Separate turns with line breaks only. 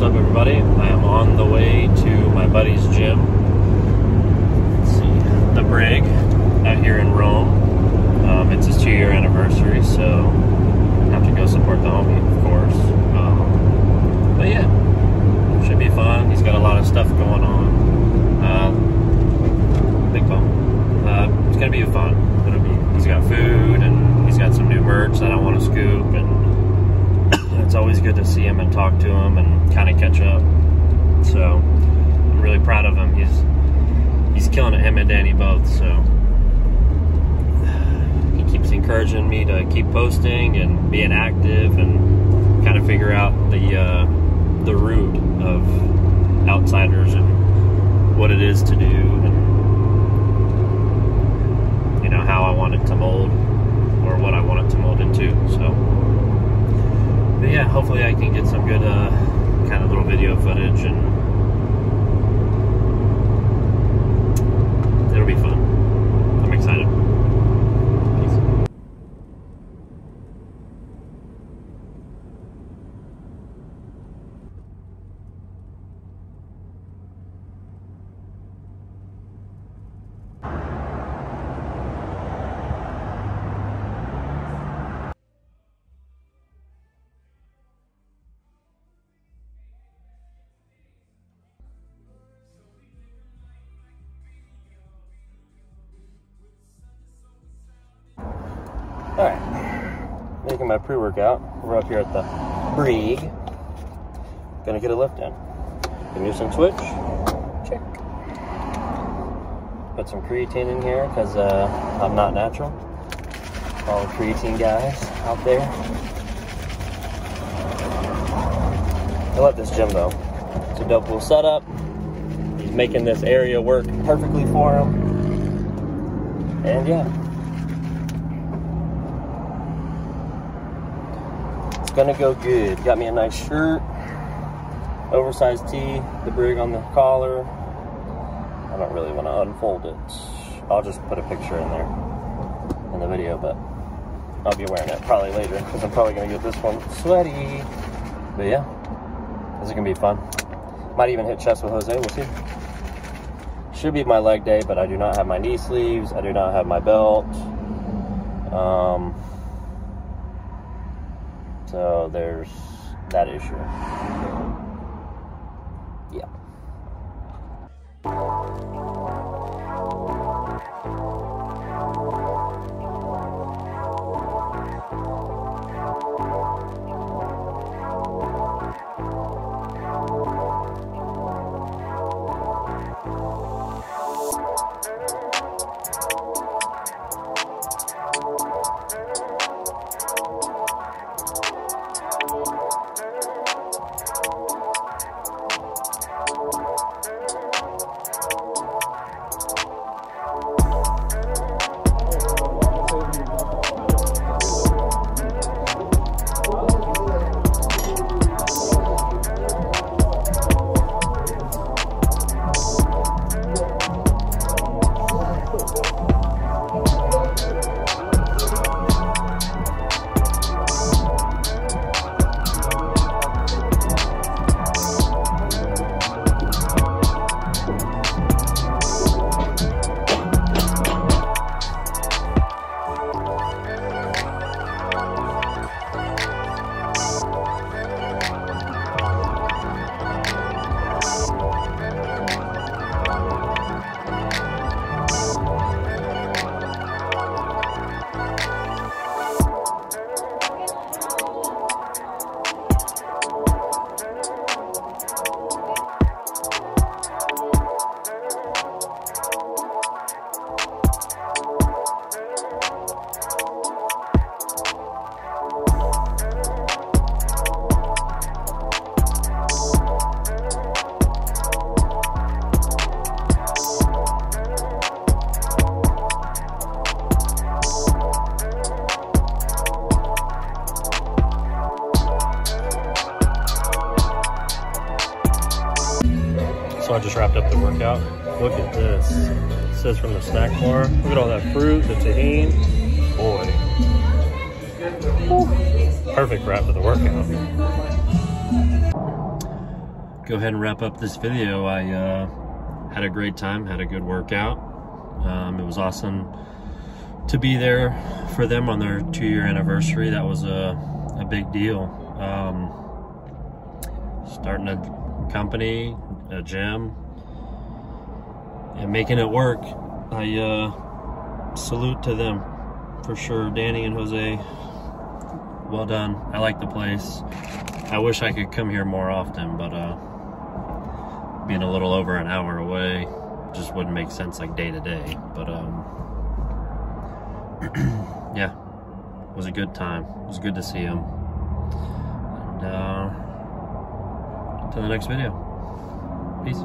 What's up, everybody? I am on the way to my buddy's gym. Let's see, the Brig out here in Rome. Um, it's his two-year anniversary, so have to go support the homie, of course. Um, but yeah, should be fun. He's got a lot of stuff going on. Uh, big bump. Uh, it's gonna be fun. It'll be. He's got food and he's got some new merch that I want to scoop and it's good to see him and talk to him and kind of catch up. So I'm really proud of him. He's he's killing it, him and Danny both. So he keeps encouraging me to keep posting and being active and kind of figure out the uh, the root of outsiders and what it is to do and you know how I want it to mold or what I want it to mold into. So but yeah, hopefully I can get some good uh, kind of little video footage and All right, making my pre-workout. We're up here at the Brig. Gonna get a lift in. Gonna some switch. Check. Put some creatine in here because uh, I'm not natural. All the creatine guys out there. I love this gym though. It's a dope little setup. He's making this area work perfectly for him. And yeah. It's gonna go good. Got me a nice shirt, oversized tee, the brig on the collar. I don't really want to unfold it. I'll just put a picture in there in the video, but I'll be wearing it probably later because I'm probably gonna get this one sweaty. But yeah, this is gonna be fun. Might even hit chest with Jose. We'll see. Should be my leg day, but I do not have my knee sleeves. I do not have my belt. Um, so there's that issue. Wrapped up the workout. Look at this. It says from the snack bar. Look at all that fruit, the Tajín. Boy. Whew. Perfect wrap for the workout. go ahead and wrap up this video. I uh, had a great time, had a good workout. Um, it was awesome to be there for them on their two year anniversary. That was a, a big deal. Um, starting a company, a gym, and making it work. I uh, salute to them for sure. Danny and Jose, well done. I like the place. I wish I could come here more often, but uh, being a little over an hour away just wouldn't make sense like day to day. But um, yeah, it was a good time. It was good to see him. And uh, to the next video. Peace.